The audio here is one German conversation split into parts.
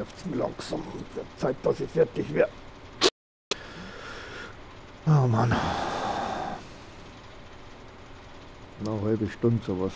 Es langsam. Wird Zeit, dass ich fertig werde. Oh Mann. Noch eine halbe Stunde sowas.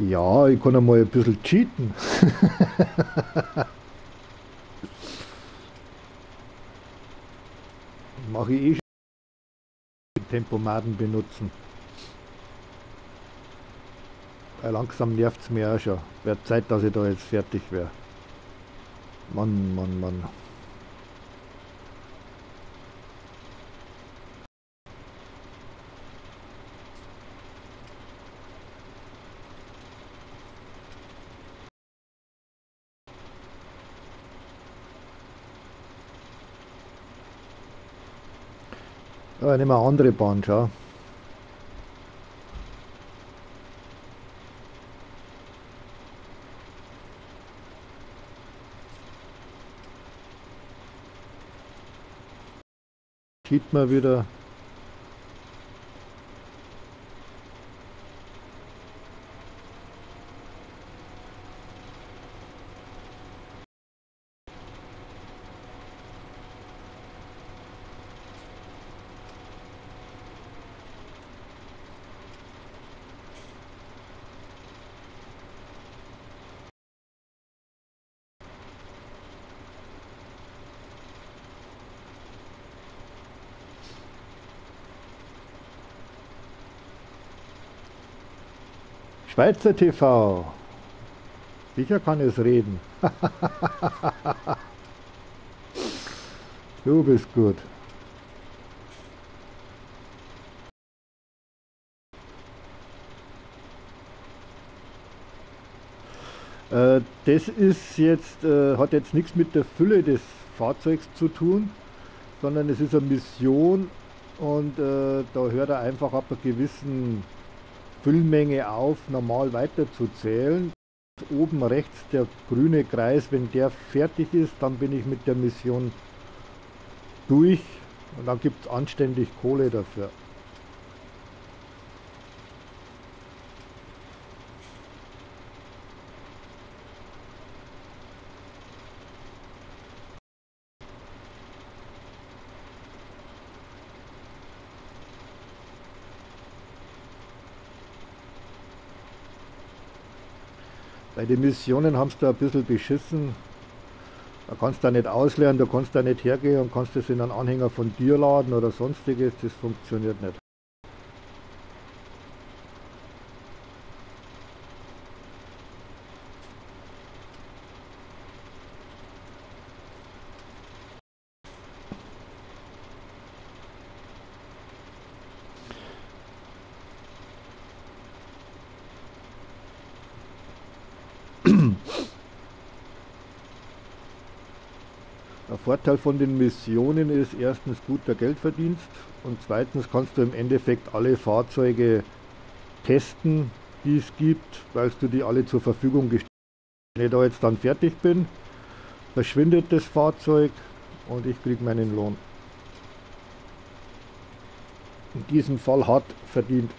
Ja, ich kann einmal ein bisschen cheaten. Mache ich eh schon. Tempomaten benutzen. Weil langsam nervt es mir auch schon. Wäre Zeit, dass ich da jetzt fertig wäre. Mann, Mann, Mann. Ja, nehmen wir eine andere Bahn, schau. Sieht man wieder Schweizer TV. Sicher kann es reden. du bist gut. Äh, das ist jetzt, äh, hat jetzt nichts mit der Fülle des Fahrzeugs zu tun, sondern es ist eine Mission und äh, da hört er einfach ab einer gewissen Füllmenge auf, normal weiterzuzählen. Oben rechts der grüne Kreis, wenn der fertig ist, dann bin ich mit der Mission durch und dann gibt es anständig Kohle dafür. Bei den Missionen haben sie da ein bisschen beschissen. Da kannst du da nicht auslernen, da kannst du da nicht hergehen und kannst das in einen Anhänger von dir laden oder sonstiges. Das funktioniert nicht. Der Vorteil von den Missionen ist erstens guter Geldverdienst und zweitens kannst du im Endeffekt alle Fahrzeuge testen, die es gibt, weil du die alle zur Verfügung gestellt hast. Wenn ich da jetzt dann fertig bin, verschwindet das Fahrzeug und ich kriege meinen Lohn. In diesem Fall hart verdient.